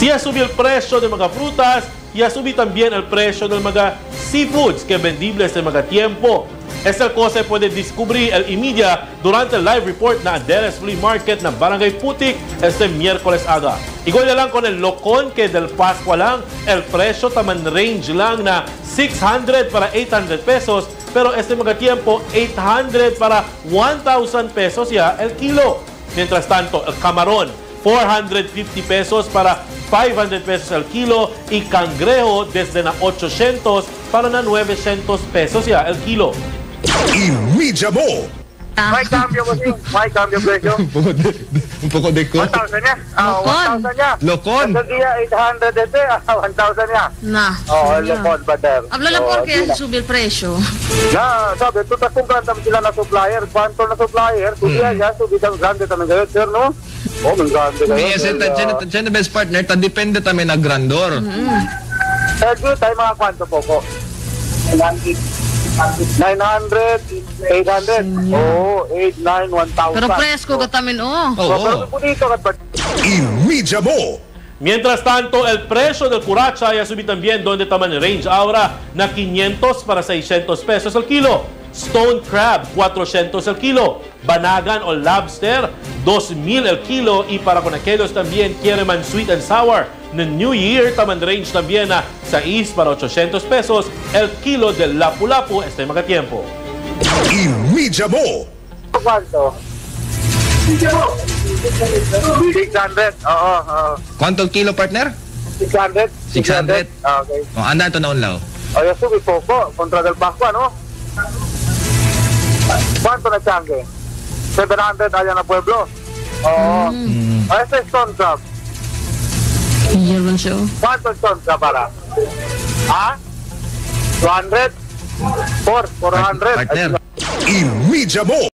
Si subió el precio de mga frutas, y subido también el precio de mga seafoods que vendibles de mga tiempo. Esta cosa puede descubrir el Imedia durante el live report na Adeles Flea Market na Barangay Putik este miércoles aga. Igual na lang con el Locon que del Pascua lang, el precio taman range lang na 600 para 800 pesos, pero este mga tiempo 800 para 1,000 pesos ya el kilo. Mientras tanto, el camarón 450 pesos para 500 pesos el kilo y cangrejo desde na 800 para na 900 pesos ya el kilo. Y Mijamo. May cambio ko siya. May cambio presyo. un poco de, un poco de co- 1,000 niya. Ah, Locon. 1,000 niya. Locon. Sa dia 800 ete, ah, 1,000 niya. Nah. Oh, ba der? Habla lang Oh, por na. subir el precio. Sabi, ito tas kung kanta sila na supplier. Kwanto na supplier, subiya niya, subidang grande tayo ngayon, sir, no? Oh, may grande kayo. Yes, sir, ito, ah. dyan, dyan na best partner, ta depende tayo na grandor. Eh, dito tayo mga kwanto po po. 900, 800. Oo, 8, 9, 1,000. Pero presko ka tamin oh. Oo. kat Y Mijamo. Mientras tanto, el precio del curacha ya subió también donde taman range ahora na 500 para 600 pesos el kilo. Stone crab, 400 el kilo. Banagan o lobster, 2,000 el kilo. Y para con aquellos también quieren man sweet and sour. Na New Year, taman range también na 6 para 800 pesos el kilo del lapu-lapu este mga tiempo. Y Mijamo. kwanto? 600. Oo, oo. Quanto el kilo partner? 600. 600. Ah, okay. Oh, anda ito na unlaw. O, yo subí poco contra del Pascua, ¿no? ¿Cuánto le changue? 700 allá en el pueblo. Oo. Ah, ese es stone crab. German show. ¿Cuánto es crab para? ¿Ah? 200? 4, 400. Partner. Y Mijamo.